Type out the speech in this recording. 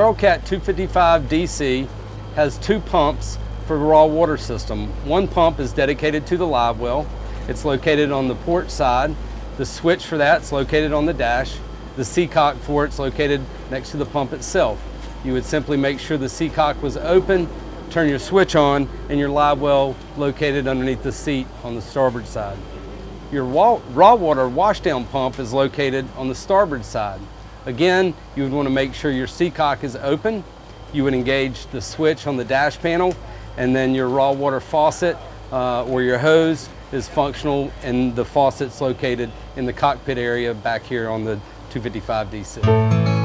World Cat 255 DC has two pumps for the raw water system. One pump is dedicated to the live well. It's located on the port side. The switch for that's located on the dash. The seacock for it's located next to the pump itself. You would simply make sure the seacock was open, turn your switch on, and your live well located underneath the seat on the starboard side. Your raw water washdown pump is located on the starboard side. Again, you would want to make sure your seacock is open. You would engage the switch on the dash panel and then your raw water faucet uh, or your hose is functional and the faucet's located in the cockpit area back here on the 255 DC.